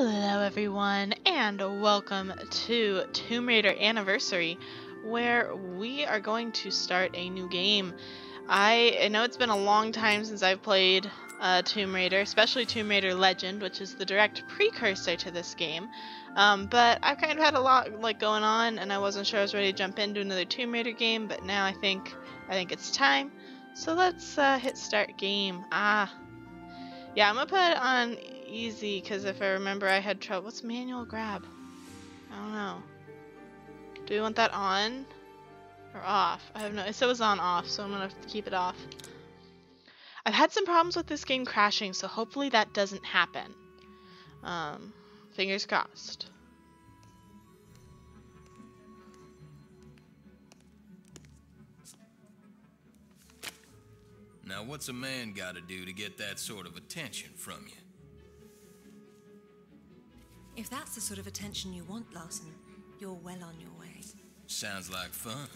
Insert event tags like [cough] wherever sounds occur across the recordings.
Hello everyone and welcome to Tomb Raider Anniversary where we are going to start a new game. I, I know it's been a long time since I've played uh, Tomb Raider, especially Tomb Raider Legend, which is the direct precursor to this game. Um, but I've kind of had a lot like going on and I wasn't sure I was ready to jump into another Tomb Raider game, but now I think I think it's time. So let's uh, hit start game. Ah, yeah, I'm gonna put on easy because if I remember I had trouble. What's manual grab? I don't know. Do we want that on or off? I have no. It said it was on off, so I'm gonna keep it off. I've had some problems with this game crashing, so hopefully that doesn't happen. Um, fingers crossed. Now, what's a man gotta do to get that sort of attention from you? If that's the sort of attention you want, Larson, you're well on your way. Sounds like fun,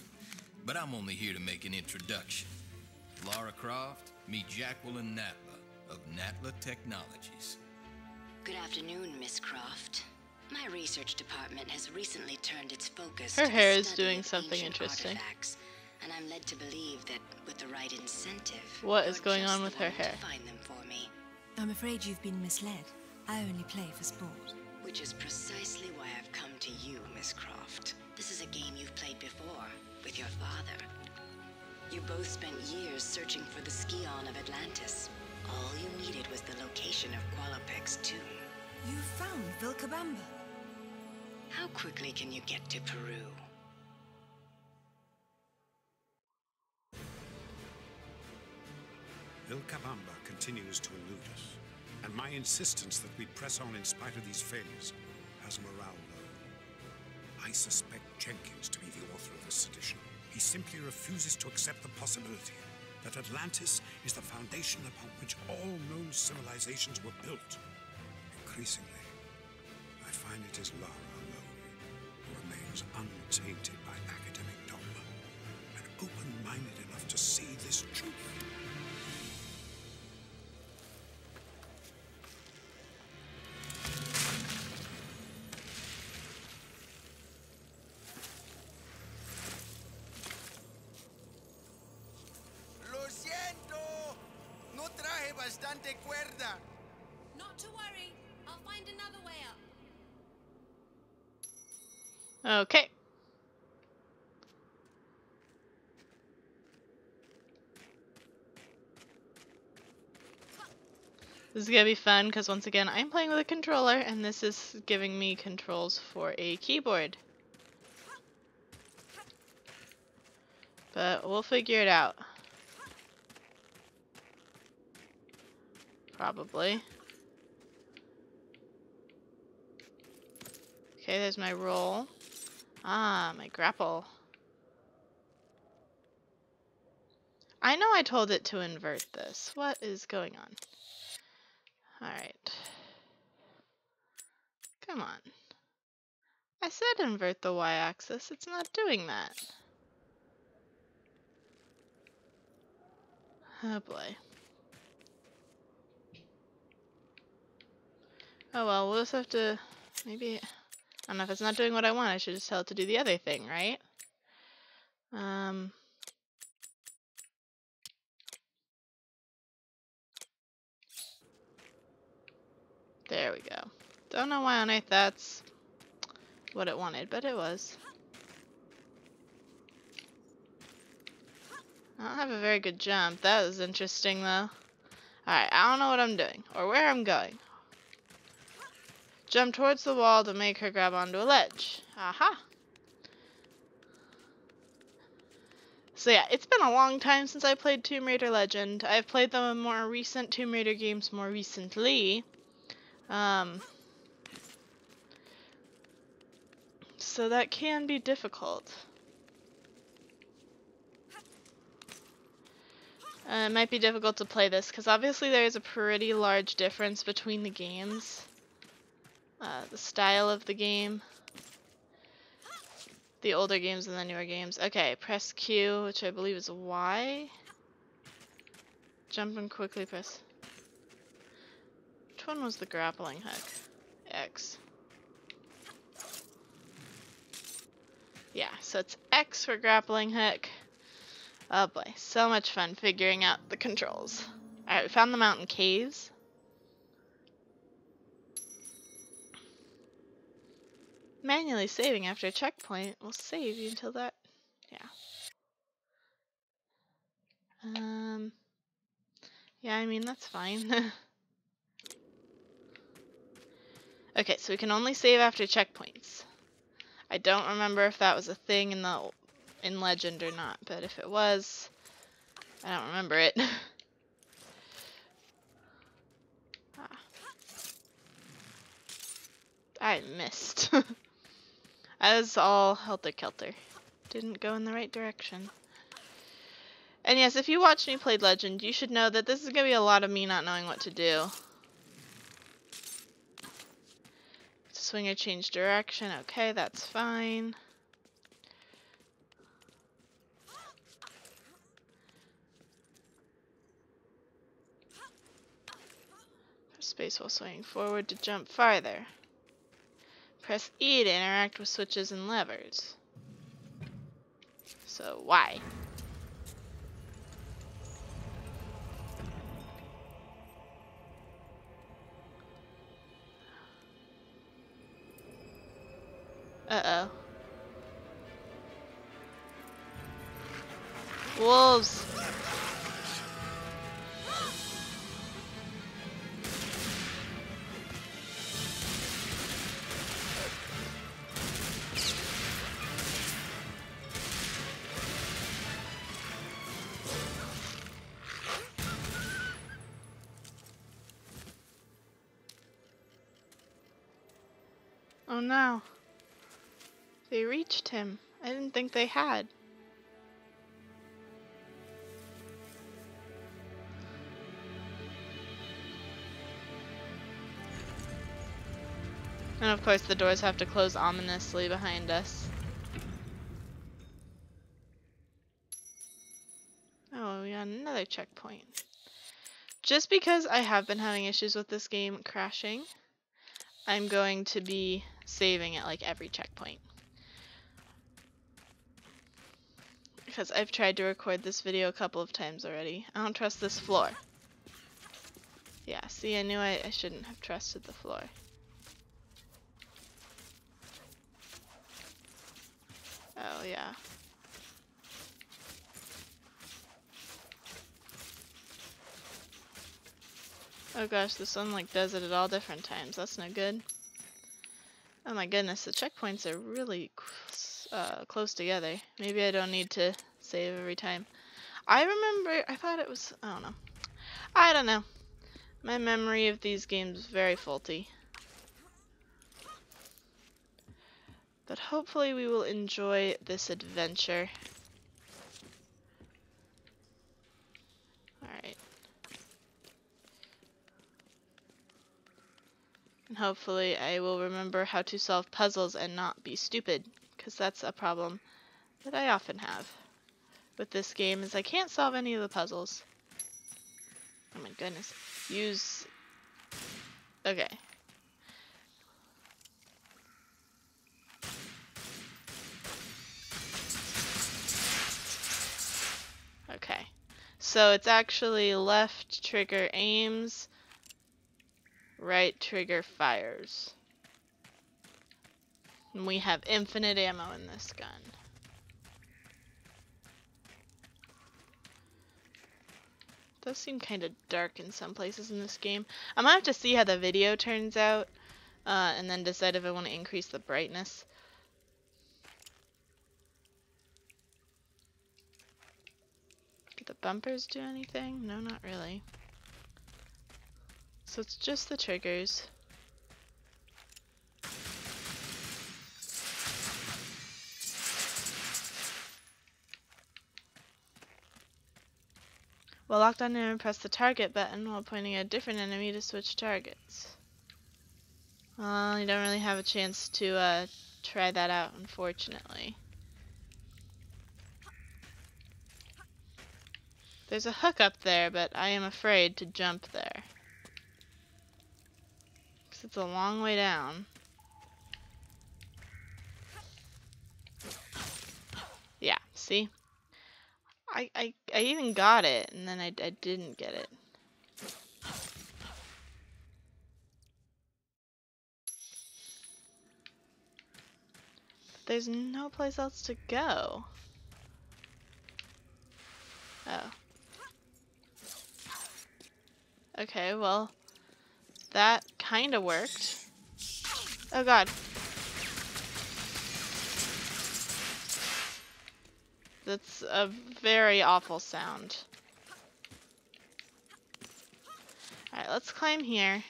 but I'm only here to make an introduction. Lara Croft, meet Jacqueline Natla of Natla Technologies. Good afternoon, Miss Croft. My research department has recently turned its focus Her to the hair is doing of something ancient interesting. artifacts, and I'm led to believe that with the right incentive, What is going just on with her to hair? Find them for me, I'm afraid you've been misled. I only play for sport. Which is precisely why I've come to you, Miss Croft. This is a game you've played before with your father. You both spent years searching for the Scion of Atlantis. All you needed was the location of Qualopec's tomb. You found Vilcabamba. How quickly can you get to Peru? Vilcabamba continues to elude us, and my insistence that we press on in spite of these failures has morale low. I suspect Jenkins to be the author of this sedition. He simply refuses to accept the possibility that Atlantis is the foundation upon which all known civilizations were built. Increasingly, I find it is Lara alone who remains untainted by academic dogma and open-minded enough to see this truth. Traje bastante cuerda. Not to worry. I'll find another way up. Okay. This is gonna be fun because once again I'm playing with a controller and this is giving me controls for a keyboard. But we'll figure it out. Probably. Okay, there's my roll. Ah, my grapple. I know I told it to invert this. What is going on? Alright. Come on. I said invert the y-axis. It's not doing that. Oh boy. Oh well, we'll just have to... Maybe... I don't know if it's not doing what I want. I should just tell it to do the other thing, right? Um... There we go. Don't know why on earth that's what it wanted, but it was. I don't have a very good jump. That was interesting, though. Alright, I don't know what I'm doing, or where I'm going. Jump towards the wall to make her grab onto a ledge. Aha! So yeah, it's been a long time since I played Tomb Raider Legend. I've played the more recent Tomb Raider games more recently. Um, so that can be difficult. Uh, it might be difficult to play this because obviously there is a pretty large difference between the games. Uh, the style of the game. The older games and the newer games. Okay, press Q, which I believe is Y. Jump and quickly press. Which one was the grappling hook? X. Yeah, so it's X for grappling hook. Oh boy, so much fun figuring out the controls. Alright, we found the mountain caves. Manually saving after a checkpoint will save you until that. Yeah. Um. Yeah, I mean, that's fine. [laughs] okay, so we can only save after checkpoints. I don't remember if that was a thing in the in Legend or not, but if it was, I don't remember it. [laughs] ah. I missed. [laughs] I was all helter-kelter. Didn't go in the right direction. And yes, if you watch me play Legend, you should know that this is going to be a lot of me not knowing what to do. Swinger change direction. Okay, that's fine. Space while swinging forward to jump farther. Press E to interact with switches and levers. So, why? They reached him. I didn't think they had. And of course the doors have to close ominously behind us. Oh, we got another checkpoint. Just because I have been having issues with this game crashing, I'm going to be saving at like every checkpoint. Because I've tried to record this video a couple of times already. I don't trust this floor. Yeah, see, I knew I, I shouldn't have trusted the floor. Oh, yeah. Oh gosh, this one like does it at all different times. That's no good. Oh my goodness, the checkpoints are really uh, close together. Maybe I don't need to save every time. I remember, I thought it was, I don't know. I don't know. My memory of these games is very faulty. But hopefully we will enjoy this adventure. Alright. And hopefully I will remember how to solve puzzles and not be stupid, because that's a problem that I often have with this game is I can't solve any of the puzzles. Oh my goodness. Use... Okay. Okay. So it's actually left trigger aims, right trigger fires. And we have infinite ammo in this gun. does seem kind of dark in some places in this game. I'm gonna have to see how the video turns out, uh, and then decide if I want to increase the brightness. Did the bumpers do anything? No, not really. So it's just the triggers. While locked on enemy, press the target button while pointing at a different enemy to switch targets. Well, you don't really have a chance to uh, try that out, unfortunately. There's a hook up there, but I am afraid to jump there. It's a long way down. Yeah, see? I, I, I even got it, and then I, I didn't get it. There's no place else to go. Oh. Okay, well, that kind of worked. Oh god. That's a very awful sound. Alright, let's climb here.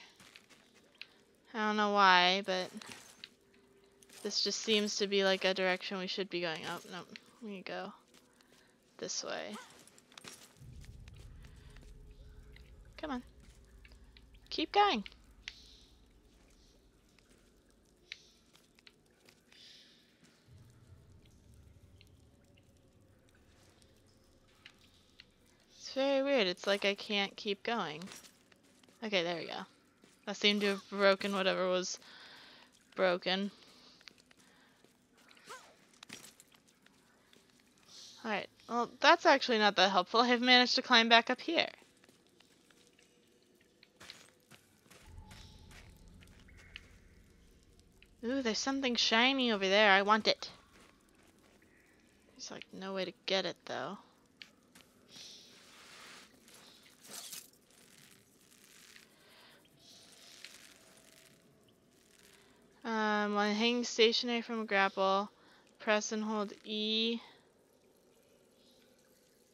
I don't know why, but this just seems to be like a direction we should be going. Oh, no, we go this way. Come on. Keep going. It's very weird. It's like I can't keep going. Okay, there we go. I seem to have broken whatever was broken. Alright, well, that's actually not that helpful. [laughs] I've managed to climb back up here. Ooh, there's something shiny over there. I want it. There's like no way to get it though. Um, while hanging stationary from a grapple, press and hold E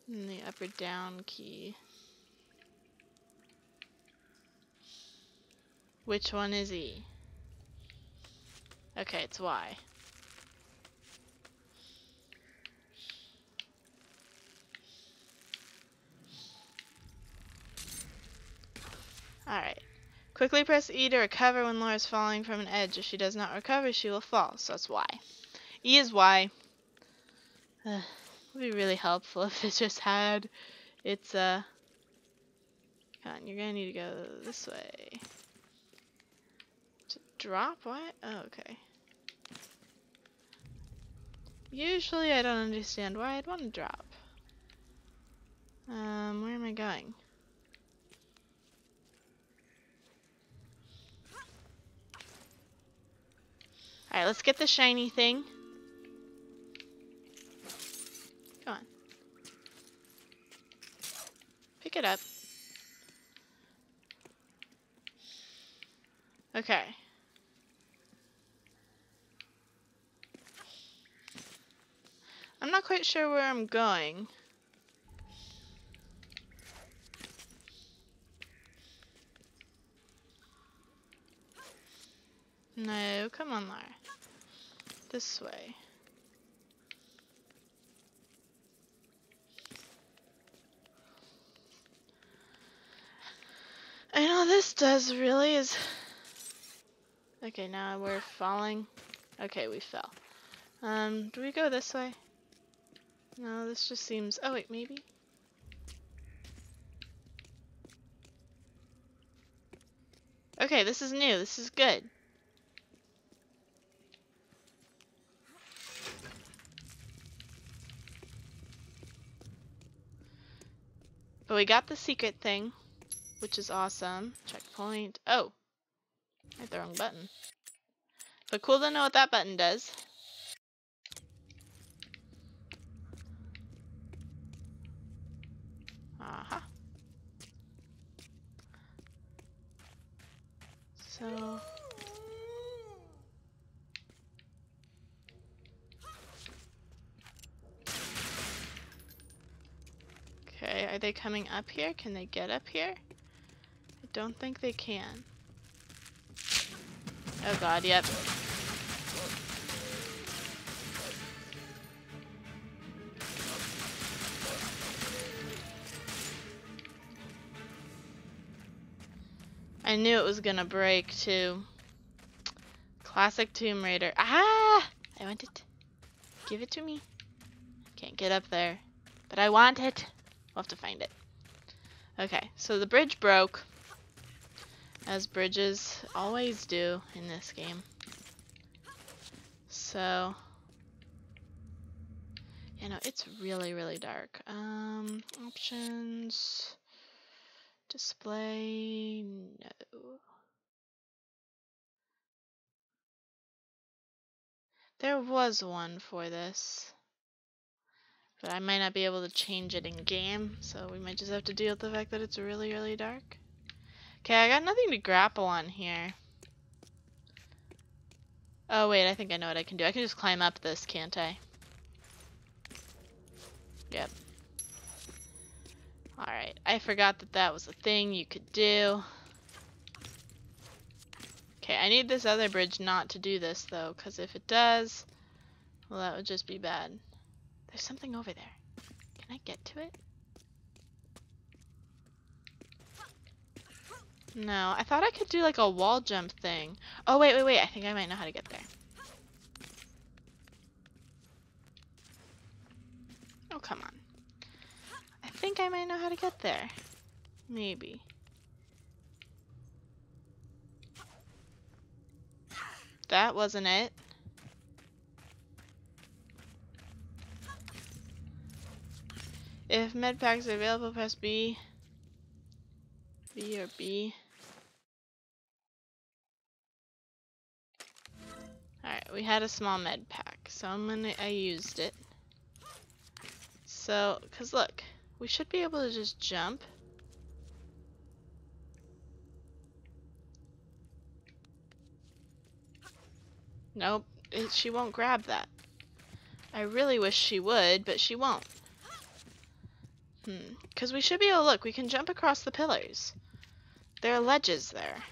and the up or down key. Which one is E? Okay, it's Y. Alright. Quickly press E to recover when Lara's falling from an edge. If she does not recover, she will fall. So that's Y. E is Y. Uh, would be really helpful [laughs] if it just had its, uh... Come on, you're gonna need to go this way. To drop? What? Oh, okay. Usually I don't understand why I'd want to drop. Um, where am I going? Alright, let's get the shiny thing. Come on. Pick it up. Okay. I'm not quite sure where I'm going. No, come on there. This way. And all this does really is... Okay, now we're falling. Okay, we fell. Um, do we go this way? No, this just seems... Oh, wait, maybe? Okay, this is new. This is good. But we got the secret thing, which is awesome. Checkpoint. Oh! I hit the wrong button. But cool to know what that button does. Aha. So... Okay, are they coming up here? Can they get up here? I don't think they can. Oh god, yep. I knew it was gonna break too. Classic Tomb Raider. Ah! I want it. Give it to me. Can't get up there. But I want it. We'll have to find it. Okay, so the bridge broke. As bridges always do in this game. So, you know, it's really, really dark. Um, options, display, no. There was one for this. But I might not be able to change it in game, so we might just have to deal with the fact that it's really, really dark. Okay, I got nothing to grapple on here. Oh wait, I think I know what I can do. I can just climb up this, can't I? Yep. Alright, I forgot that that was a thing you could do. Okay, I need this other bridge not to do this though, because if it does, well that would just be bad. There's something over there. Can I get to it? No, I thought I could do like a wall jump thing. Oh, wait, wait, wait. I think I might know how to get there. Oh, come on. Think I might know how to get there. Maybe. That wasn't it. If med packs are available, press B. B or B. Alright, we had a small med pack, so I'm gonna, I used it. So, cause look, we should be able to just jump. Nope, it, she won't grab that. I really wish she would, but she won't. Hmm. Because we should be able to look. We can jump across the pillars. There are ledges there.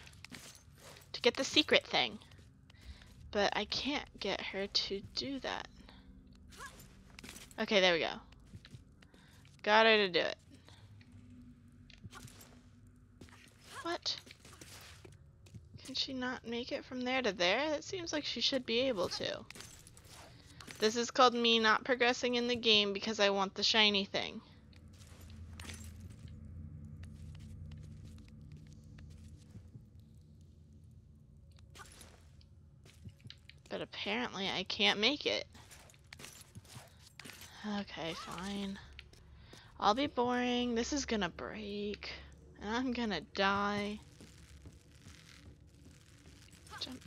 To get the secret thing. But I can't get her to do that. Okay, there we go. Got her to do it. What? Can she not make it from there to there? It seems like she should be able to. This is called me not progressing in the game because I want the shiny thing. But apparently I can't make it. Okay, fine. I'll be boring. This is gonna break. And I'm gonna die. Jump.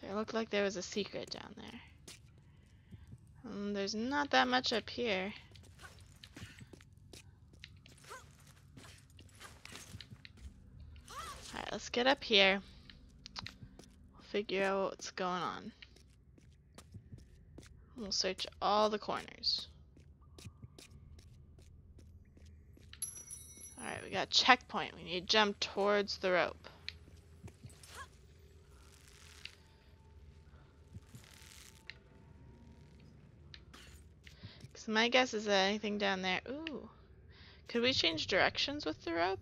There looked like there was a secret down there. Um, there's not that much up here. Alright, let's get up here. We'll figure out what's going on. We'll search all the corners. Alright, we got checkpoint. We need to jump towards the rope. Because my guess is that anything down there... Ooh. Could we change directions with the rope?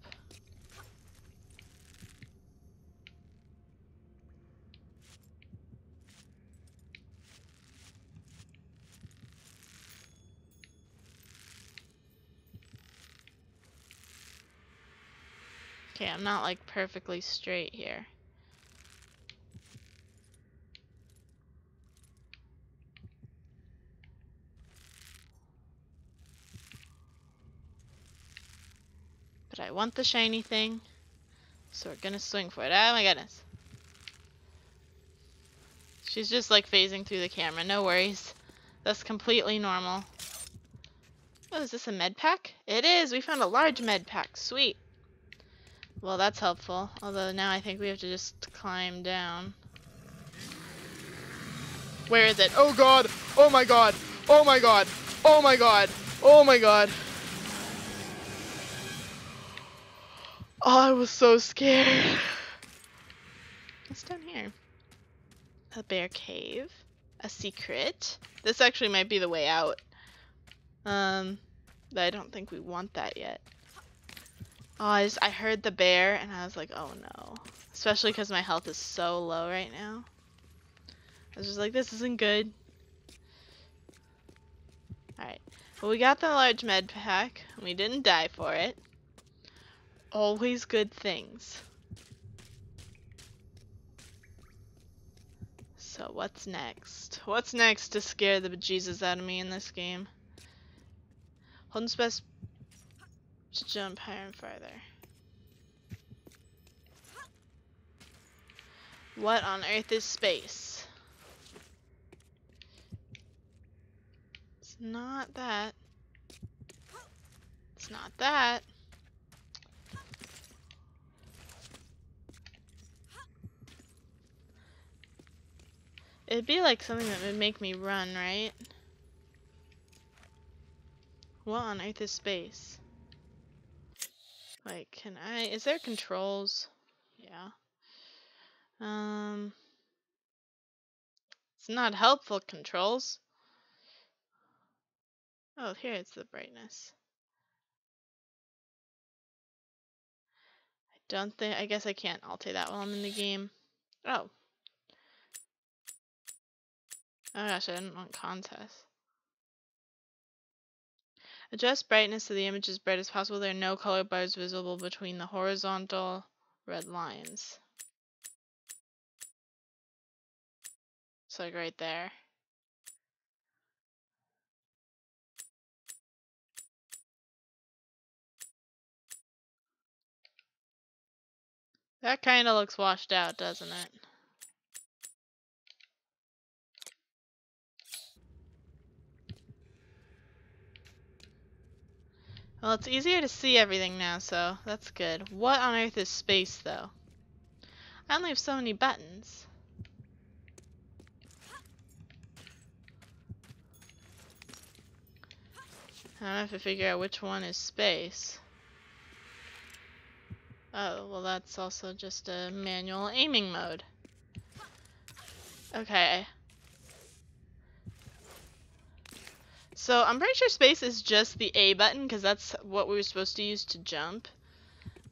Okay, I'm not like perfectly straight here. But I want the shiny thing. So we're gonna swing for it. Oh my goodness. She's just like phasing through the camera. No worries. That's completely normal. Oh, is this a med pack? It is! We found a large med pack. Sweet. Well, that's helpful. Although now I think we have to just climb down. Where is it? Oh god! Oh my god! Oh my god! Oh my god! Oh my god! Oh, I was so scared. What's down here? A bear cave. A secret. This actually might be the way out. Um, I don't think we want that yet. Oh, I just, I heard the bear and I was like, oh no. Especially because my health is so low right now. I was just like, this isn't good. Alright. Well, we got the large med pack. And we didn't die for it. always good things. So what's next? What's next to scare the bejesus out of me in this game? Holding to jump higher and farther. What on earth is space? It's not that. It's not that. It'd be like something that would make me run, right? What on earth is space? Like, can I... Is there controls? Yeah. Um... It's not helpful controls. Oh, here it's the brightness. I don't think... I guess I can't alter that while I'm in the game. Oh. Oh gosh, I didn't want contest. Adjust brightness so the image is bright as possible. There are no color bars visible between the horizontal red lines. So like right there. That kind of looks washed out, doesn't it? Well, it's easier to see everything now, so that's good. What on earth is space, though? I only have so many buttons. I don't have to figure out which one is space. Oh, well that's also just a manual aiming mode. Okay. So I'm pretty sure space is just the A button because that's what we were supposed to use to jump.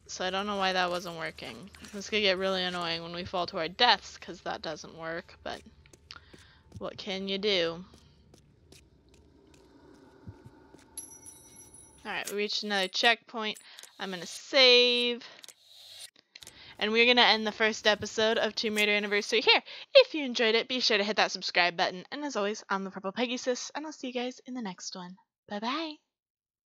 So I don't know why that wasn't working. This could get really annoying when we fall to our deaths because that doesn't work, but what can you do? Alright, we reached another checkpoint. I'm going to save. And we're going to end the first episode of Tomb Raider Anniversary here. If you enjoyed it, be sure to hit that subscribe button. And as always, I'm the Purple Peggysus, and I'll see you guys in the next one. Bye-bye.